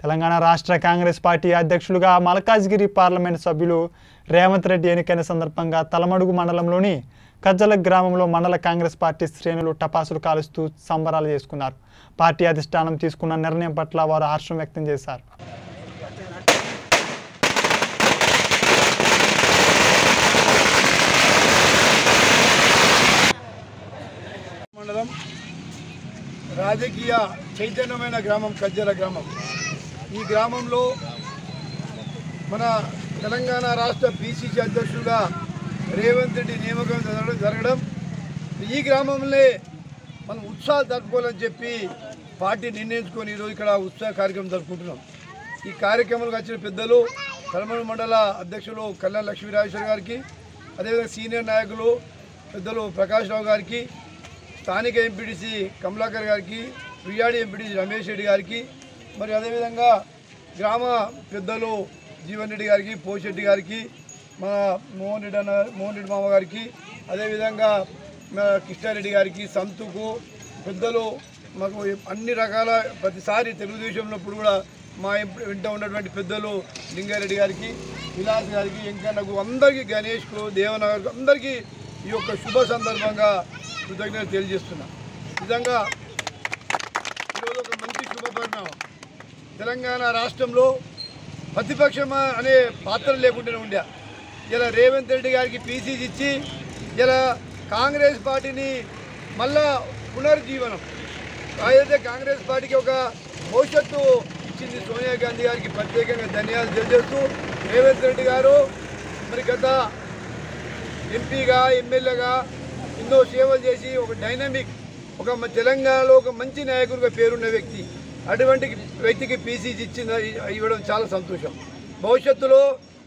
తెలంగాణ రాష్ట్ర కాంగ్రెస్ పార్టీ అధ్యక్షులుగా మల్కాజ్గిరి పార్లమెంట్ సభ్యులు రేవంత్ రెడ్డి ఎన్నికైన సందర్భంగా తలమడుగు మండలంలోని కజ్జల గ్రామంలో మండల కాంగ్రెస్ పార్టీ శ్రేణులు టపాసులు కాలుస్తూ సంబరాలు చేసుకున్నారు. పార్టీ అధిష్టానం తీసుకున్న నిర్ణయం పట్ల వారు హర్షం వ్యక్తం చేశారు. రాజకీయ చైతన్యమైన గ్రామం కజ్జల గ్రామం. ఈ గ్రామంలో మన తెలంగాణ రాష్ట్ర బీసీసీ అధ్యక్షుడుగా రేవంత్ రెడ్డి నియామకం జరగడం జరగడం. ఈ గ్రామంలో మనం ఉత్సాహాలు జరుపుకోవాలని చెప్పి పార్టీ నిర్ణయించుకొని ఈరోజు ఇక్కడ ఉత్సాహ కార్యక్రమం జరుపుకుంటున్నాం. ఈ కార్యక్రమంలో వచ్చిన పెద్దలు కలమూరు మండల అధ్యక్షులు కళ్యాణ్ లక్ష్మీరాజేశ్వర గారికి అదేవిధంగా సీనియర్ నాయకులు పెద్దలు ప్రకాష్ రావు గారికి స్థానిక ఎంపీటీసీ కమలాకర్ గారికి ప్రియాడి ఎంపీటీసీ రమేష్ రెడ్డి గారికి మరి అదేవిధంగా గ్రామ పెద్దలు జీవన్ రెడ్డి గారికి పోషెడ్డి గారికి మన మోహన్ రెడ్డి అన్న మోహన్ రెడ్డి మామ గారికి అదేవిధంగా కృష్ణారెడ్డి గారికి సంతుకు పెద్దలు మాకు అన్ని రకాల ప్రతిసారి తెలుగుదేశంలో ఇప్పుడు కూడా మా వెంట ఉన్నటువంటి పెద్దలు లింగారెడ్డి గారికి విలాస్ గారికి వెంకన్నకు అందరికీ గణేష్కు దేవనగర్కు అందరికీ ఈ యొక్క శుభ సందర్భంగా కృతజ్ఞత తెలియజేస్తున్నా. నిజంగా ఈరోజు ఒక మంచి శుభపరిణామం. తెలంగాణ రాష్ట్రంలో ప్రతిపక్షం అనే పాత్ర లేకుండానే ఉండే. ఇలా రేవంత్ రెడ్డి గారికి పీసీస్ ఇచ్చి ఇలా కాంగ్రెస్ పార్టీని మళ్ళా పునర్జీవనం. అయితే కాంగ్రెస్ పార్టీకి ఒక భవిష్యత్తు ఇచ్చింది సోనియా గాంధీ గారికి ప్రత్యేకంగా ధన్యవాదాలు తెలియజేస్తూ రేవంత్ రెడ్డి గారు మరి గత ఎంపీగా ఎమ్మెల్యేగా ఎన్నో సేవలు చేసి ఒక డైనమిక్ ఒక మ- తెలంగాణలో ఒక మంచి నాయకుడిగా పేరున్న వ్యక్తి. అటువంటి వ్యక్తికి పీసీసీ ఇచ్చిన ఇవ్వడం చాలా సంతోషం. భవిష్యత్తులో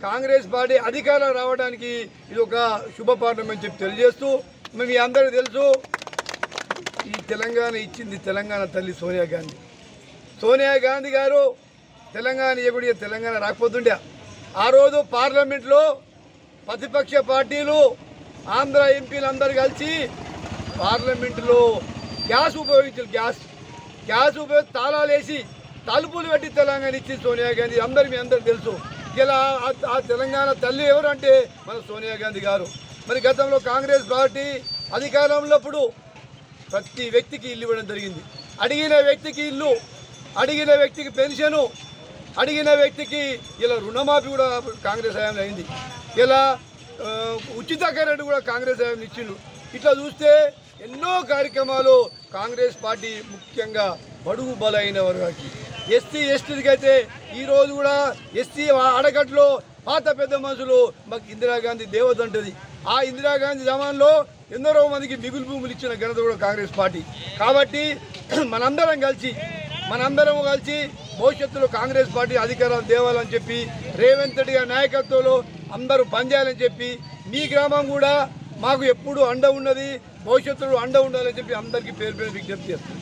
కాంగ్రెస్ పార్టీ అధికారం రావడానికి ఇది ఒక శుభ పార్లమెంట్ చెప్పి తెలియజేస్తూ మరి మీ అందరికీ తెలుసు ఈ తెలంగాణ ఇచ్చింది తెలంగాణ తల్లి సోనియా గాంధీ. సోనియా గాంధీ గారు తెలంగాణ ఇవ్వడి తెలంగాణ రాకపోతుండే. ఆ రోజు పార్లమెంట్లో ప్రతిపక్ష పార్టీలు ఆంధ్ర ఎంపీలు అందరు కలిసి పార్లమెంటులో గ్యాస్ ఉపయోగించారు గ్యాస్ గ్యాస్ ఉపయోగించి తాళాలేసి తలుపులు పెట్టి తెలంగాణ ఇచ్చి సోనియా గాంధీ. అందరు మీ అందరికి తెలుసు. ఇలా ఆ- తెలంగాణ తల్లి ఎవరు అంటే మన సోనియా గాంధీ గారు. మరి గతంలో కాంగ్రెస్ పార్టీ అధికారంలో అప్పుడు ప్రతి వ్యక్తికి ఇల్లు ఇవ్వడం జరిగింది. అడిగిన వ్యక్తికి ఇల్లు అడిగిన వ్యక్తికి పెన్షను అడిగిన వ్యక్తికి ఇలా రుణమాఫీ కూడా కాంగ్రెస్ హయాంలో అయింది. ఇలా ఉచిత కరెంటు కూడా కాంగ్రెస్ హయాంలో ఇచ్చిండు ఇట్లా చూస్తే ఎన్నో కార్యక్రమాలు కాంగ్రెస్ పార్టీ ముఖ్యంగా బడుగు బలైన వారికి ఎస్సీ ఎస్టీకి అయితే ఈ రోజు కూడా ఎస్సీ అడగట్లో పాత పెద్ద మనుషులు మాకు ఇందిరాగాంధీ దేవత ఉంటుంది ఆ ఇందిరాగాంధీ జమాన్లో ఎందరో మందికి మిగులు భూములు ఇచ్చిన ఘనత కూడా కాంగ్రెస్ పార్టీ. కాబట్టి మనందరం కలిసి మనందరం కలిసి భవిష్యత్తులో కాంగ్రెస్ పార్టీ అధికారం దేవాలని చెప్పి రేవంత్ రెడ్డి గారి నాయకత్వంలో అందరూ పనిచేయాలని చెప్పి మీ గ్రామం కూడా మాకు ఎప్పుడు అండ ఉన్నది భవిష్యత్తులో అండ ఉండాలని చెప్పి అందరికీ పేరు పేరు విజ్ఞప్తి చేస్తుంది